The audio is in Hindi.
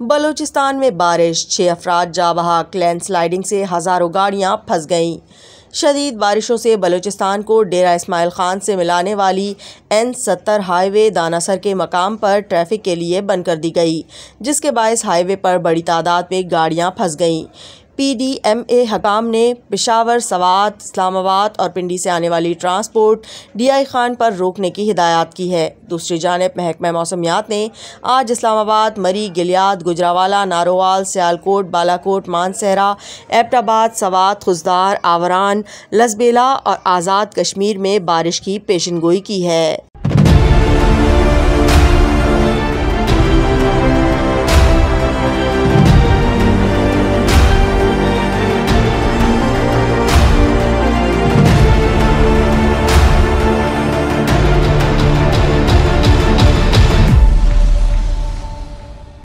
बलूचिस्तान में बारिश छः अफराज जा बहाक लैंड स्लाइडिंग से हज़ारों गाड़ियाँ फंस गईं। शदीद बारिशों से बलूचिस्तान को डेरा इस्माइल ख़ान से मिलाने वाली एन सत्तर हाईवे दानासर के मकाम पर ट्रैफ़िक के लिए बंद कर दी गई, जिसके बायस हाईवे पर बड़ी तादाद में गाड़ियाँ फंस गईं। पीडीएमए हकाम ने पिशावर, सवात, इस्लामाबाद और पिंडी से आने वाली ट्रांसपोर्ट डीआई खान पर रोकने की हिदायत की है। दूसरी जानब महकमा मौसमियात ने आज इस्लामाबाद, मरी गिलियात गुजरावाला, नारोवाल, सियालकोट, बालाकोट, मानसहरा, एबटाबाद, सवात खुजदार आवरान, लसबेला और आज़ाद कश्मीर में बारिश की पेशन गोई की है।